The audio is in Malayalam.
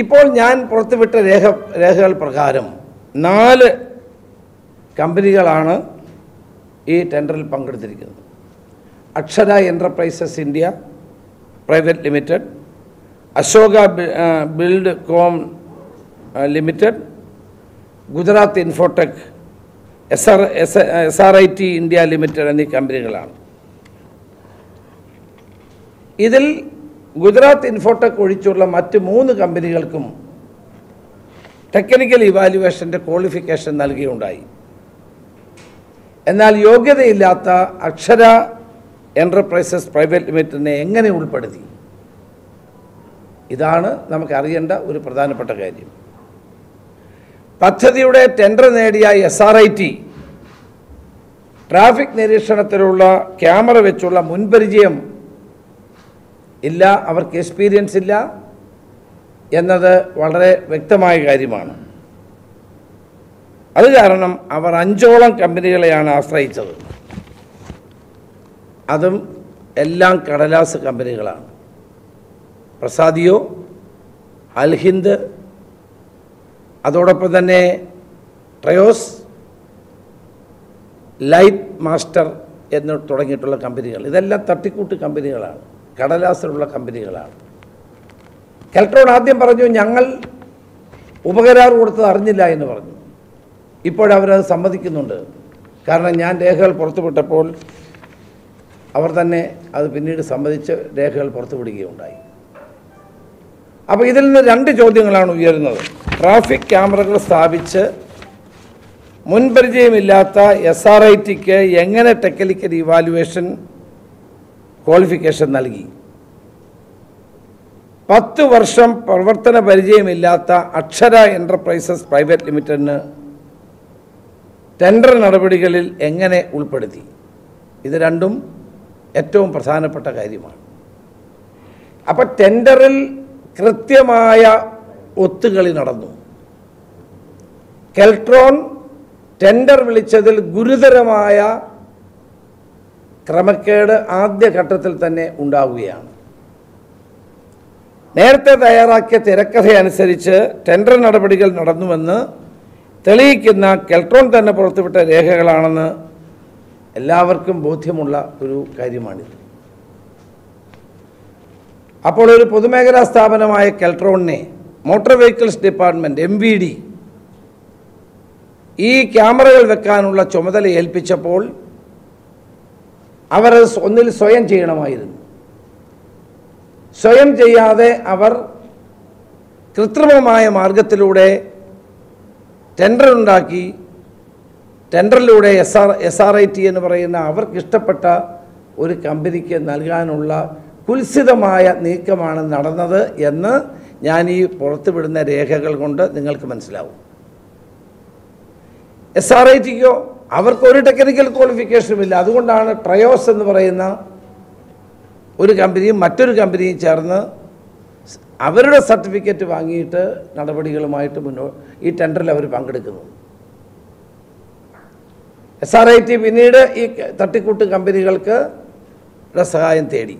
ഇപ്പോൾ ഞാൻ പുറത്തുവിട്ട രേഖ രേഖകൾ പ്രകാരം നാല് കമ്പനികളാണ് ഈ ടെൻഡറിൽ പങ്കെടുത്തിരിക്കുന്നത്. Akshara enterprises India private limited Ashoka build con limited Gujarat infotech S R S S R I T India limited എന്നീ കമ്പനികളാണ്. ഇതിൽ ഗുജറാത്ത് ഇൻഫോടെക് ഒഴിച്ചുള്ള മറ്റ് മൂന്ന് കമ്പനികൾക്കും ടെക്നിക്കൽ ഇവാലുവേഷന്റെ ക്വാളിഫിക്കേഷൻ നൽകിയുണ്ടായി. എന്നാൽ യോഗ്യതയില്ലാത്ത അക്ഷര എന്റർപ്രൈസസ് പ്രൈവറ്റ് ലിമിറ്റഡിനെ എങ്ങനെ ഉൾപ്പെടുത്തി? ഇതാണ് നമുക്കറിയേണ്ട ഒരു പ്രധാനപ്പെട്ട കാര്യം. പദ്ധതിയുടെ ടെൻഡർ നേടിയ S R I T traffic നിരീക്ഷണത്തിലുള്ള camera വെച്ചുള്ള മുൻപരിചയം ഇല്ല അവർക്ക് എക്സ്പീരിയൻസ് ഇല്ല എന്നത് വളരെ വ്യക്തമായ കാര്യമാണ്. അത് കാരണം അവർ അഞ്ചോളം കമ്പനികളെയാണ് ആശ്രയിച്ചത്. അതും എല്ലാം കടലാസ് കമ്പനികളാണ്. പ്രസാദിയോ അൽഹിന്ദ് അതോടൊപ്പം തന്നെ ട്രയോസ് ലൈറ്റ് മാസ്റ്റർ എന്ന് തുടങ്ങിയിട്ടുള്ള കമ്പനികൾ. ഇതെല്ലാം തട്ടിക്കൂട്ട് കമ്പനികളാണ്. കടലാസിലുള്ള കമ്പനികളാണ്. കെൽട്രോൺ ആദ്യം പറഞ്ഞു ഞങ്ങൾ ഉപകരാർ കൊടുത്തത് അറിഞ്ഞില്ല എന്ന് പറഞ്ഞു. ഇപ്പോഴവരത് സമ്മതിക്കുന്നുണ്ട്. കാരണം ഞാൻ രേഖകൾ പുറത്തുവിട്ടപ്പോൾ അവർ തന്നെ അത് പിന്നീട് സമ്മതിച്ച് രേഖകൾ പുറത്തുവിടുകയുണ്ടായി. അപ്പോൾ ഇതിൽ നിന്ന് രണ്ട് ചോദ്യങ്ങളാണ് ഉയരുന്നത്. ട്രാഫിക് ക്യാമറകൾ സ്ഥാപിച്ച് മുൻപരിചയമില്ലാത്ത എസ് ആർ ഐ ടിക്ക് എങ്ങനെ ടെക്നിക്കൽ ഇവാലുവേഷൻ ക്വാളിഫിക്കേഷൻ നൽകി. പത്ത് വർഷം പ്രവർത്തന പരിചയമില്ലാത്ത അക്ഷര എന്റർപ്രൈസസ് പ്രൈവറ്റ് ലിമിറ്റഡിന് ടെൻഡർ നടപടികളിൽ എങ്ങനെ ഉൾപ്പെടുത്തി? ഇത് രണ്ടും ഏറ്റവും പ്രധാനപ്പെട്ട കാര്യമാണ്. അപ്പം ടെൻഡറിൽ കൃത്യമായ ഒത്തുകളി നടന്നു. കെൽട്രോൺ ടെൻഡർ വിളിച്ചതിൽ ഗുരുതരമായ ക്രമക്കേട് ആദ്യഘട്ടത്തിൽ തന്നെ ഉണ്ടാവുകയാണ്. നേരത്തെ തയ്യാറാക്കിയ തിരക്കഥ അനുസരിച്ച് ടെൻഡർ നടപടികൾ നടന്നുവെന്ന് തെളിയിക്കുന്ന കെൽട്രോൺ തന്നെ പുറത്തുവിട്ട രേഖകളാണെന്ന് എല്ലാവർക്കും ബോധ്യമുള്ള ഒരു കാര്യമാണിത്. അപ്പോൾ ഒരു പൊതുമേഖലാ സ്ഥാപനമായ കെൽട്രോണിനെ മോട്ടോർ വെഹിക്കിൾസ് ഡിപ്പാർട്ട്മെന്റ് എം ഈ ക്യാമറകൾ വെക്കാനുള്ള ചുമതല ഏൽപ്പിച്ചപ്പോൾ അവർ ഒന്നിൽ സ്വയം ചെയ്യണമായിരുന്നു. സ്വയം ചെയ്യാതെ അവർ കൃത്രിമമായ മാർഗത്തിലൂടെ ടെൻഡർ ഉണ്ടാക്കി ടെൻഡറിലൂടെ S R S R I T എന്ന് പറയുന്ന അവർക്കിഷ്ടപ്പെട്ട ഒരു കമ്പനിക്ക് നൽകാനുള്ള കുൽസിതമായ നീക്കമാണ് നടന്നത് എന്ന് ഞാൻ ഈ പുറത്തുവിടുന്ന രേഖകൾ കൊണ്ട് നിങ്ങൾക്ക് മനസ്സിലാവും. എസ് ആർ ഐ ടിക്കോ? അവർക്ക് ഒരു ടെക്നിക്കൽ ക്വാളിഫിക്കേഷനും ഇല്ല. അതുകൊണ്ടാണ് ട്രയോസ് എന്ന് പറയുന്ന ഒരു കമ്പനിയും മറ്റൊരു കമ്പനിയും ചേർന്ന് അവരുടെ സർട്ടിഫിക്കറ്റ് വാങ്ങിയിട്ട് നടപടികളുമായിട്ട് മുന്നോട്ട് ഈ ടെൻഡറിൽ അവർ പങ്കെടുക്കുന്നു. എസ് ആർ ഐ ടി പിന്നീട് ഈ തട്ടിക്കൂട്ട് കമ്പനികൾക്ക് സഹായം തേടി.